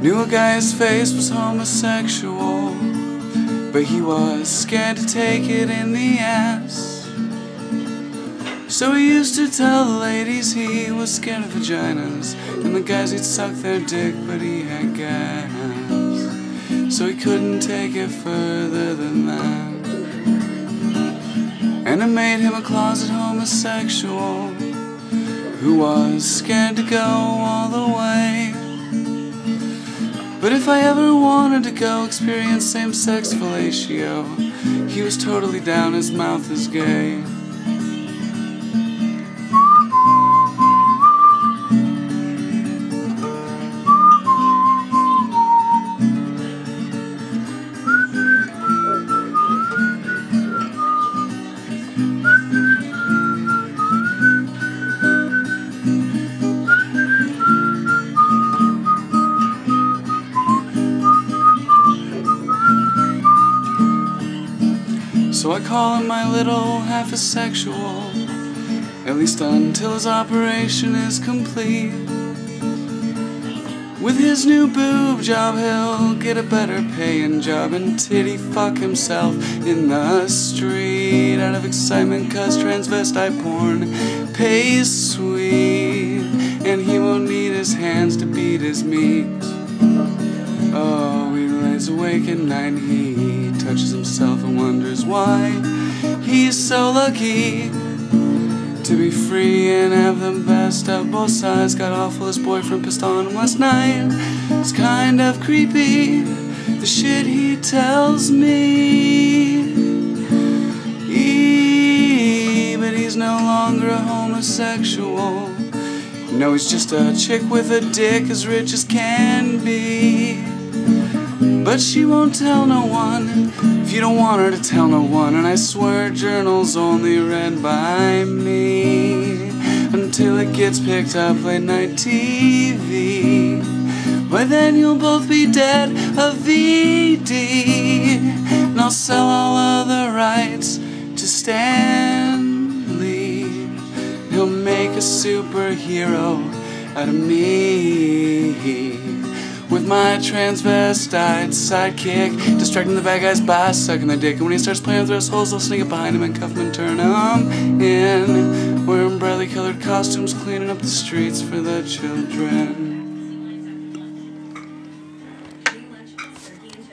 Knew a guy's face was homosexual, but he was scared to take it in the ass. So he used to tell the ladies he was scared of vaginas, and the guys he'd suck their dick, but he had gas. So he couldn't take it further than that. And it made him a closet homosexual who was scared to go all the way. But if I ever wanted to go experience same sex fellatio, he was totally down, his mouth is gay. So I call him my little half a sexual, at least until his operation is complete. With his new boob job, he'll get a better paying job and titty fuck himself in the street out of excitement, cause transvestite porn pays sweet, and he won't need his hands to beat his meat. Oh, lays awake at night, and he touches himself and wonders why he's so lucky to be free and have the best of both sides. Got awful his boyfriend pissed on him last night. It's kind of creepy, the shit he tells me. He, but he's no longer a homosexual. No, he's just a chick with a dick as rich as can be. But she won't tell no one if you don't want her to tell no one. And I swear, journals only read by me until it gets picked up late night TV. But then you'll both be dead of VD, and I'll sell all other rights to Stanley. He'll make a superhero out of me with my transvestite sidekick, distracting the bad guys by sucking their dick. And when he starts playing with holes, I'll sneak up behind him and cuff him and turn him in. Wearing brightly colored costumes, cleaning up the streets for the children.